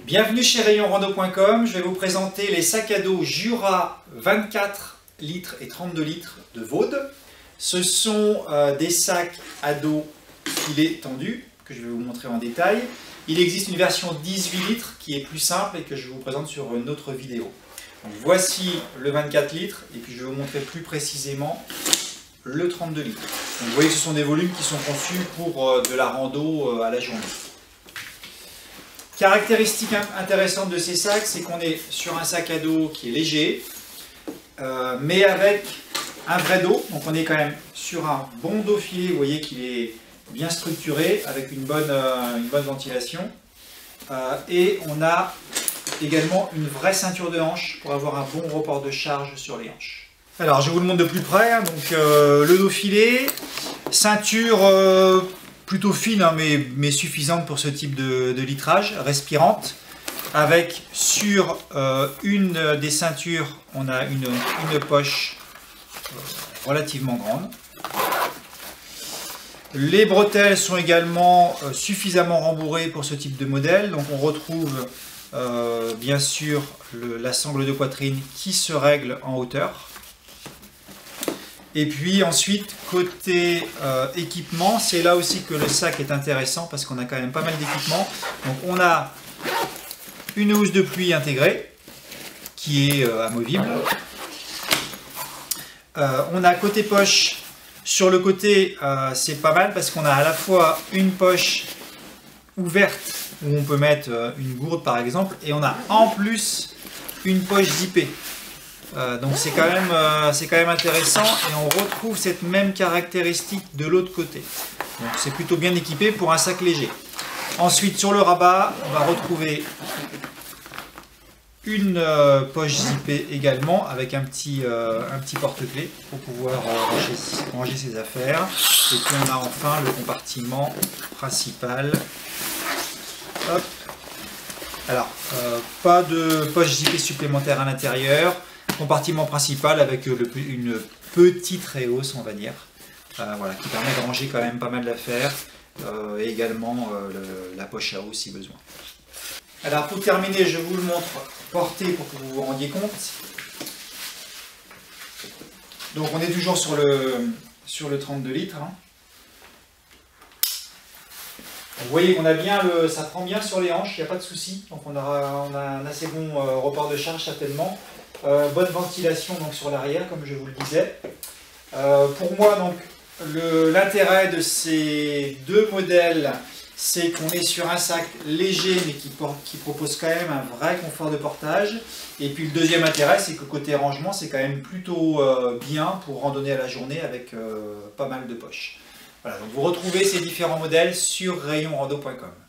Bienvenue chez rayonrando.com, je vais vous présenter les sacs à dos Jura 24 litres et 32 litres de Vaude. Ce sont euh, des sacs à dos filet tendu que je vais vous montrer en détail. Il existe une version 18 litres qui est plus simple et que je vous présente sur une autre vidéo. voici le 24 litres et puis je vais vous montrer plus précisément le 32 litres. vous voyez que ce sont des volumes qui sont conçus pour euh, de la rando euh, à la journée. Caractéristique intéressante de ces sacs, c'est qu'on est sur un sac à dos qui est léger, euh, mais avec un vrai dos. Donc on est quand même sur un bon dos filé, vous voyez qu'il est bien structuré, avec une bonne, euh, une bonne ventilation. Euh, et on a également une vraie ceinture de hanche pour avoir un bon report de charge sur les hanches. Alors je vous le montre de plus près, hein. donc le dos filé, ceinture plutôt fine, hein, mais, suffisante pour ce type de, litrage, respirante. Avec sur euh, une des ceintures, on a une, une poche euh, relativement grande. Les bretelles sont également euh, suffisamment rembourrées pour ce type de modèle. Donc on retrouve bien sûr la sangle de poitrine qui se règle en hauteur. Et puis ensuite, côté euh, équipement, c'est là aussi que le sac est intéressant parce qu'on a quand même pas mal d'équipements. Donc on a une housse de pluie intégrée qui est euh, amovible. Euh, on a côté poche, sur le côté c'est pas mal parce qu'on a à la fois une poche ouverte où on peut mettre une gourde par exemple et on a en plus une poche zippée. Euh, donc c'est quand, même, euh, quand même intéressant et on retrouve cette même caractéristique de l'autre côté. Donc c'est plutôt bien équipé pour un sac léger. Ensuite sur le rabat, on va retrouver une euh, poche zippée également avec un petit, un petit porte-clés pour pouvoir ranger, ses affaires. Et puis on a enfin le compartiment principal. Alors, pas de poche zippée supplémentaire à l'intérieur compartiment principal avec euh, une petite réhausse, on va dire, euh, voilà, qui permet de ranger quand même pas mal d'affaires, euh, et également la poche à eau si besoin. Alors pour terminer, je vous le montre porté pour que vous vous rendiez compte. Donc on est toujours sur le, sur le 32 litres. Hein. Vous voyez qu'on a bien le, ça prend bien sur les hanches, il n'y a pas de souci. Donc on, aura, on a un assez bon report de charge certainement. Euh, bonne ventilation donc, sur l'arrière, comme je vous le disais. Euh, pour moi, donc, l'intérêt de ces deux modèles, c'est qu'on est sur un sac léger, mais qui, propose quand même un vrai confort de portage. Et puis le deuxième intérêt, c'est que côté rangement, c'est quand même plutôt euh, bien pour randonner à la journée avec pas mal de poches. Voilà, donc vous retrouvez ces différents modèles sur rayonrando.com.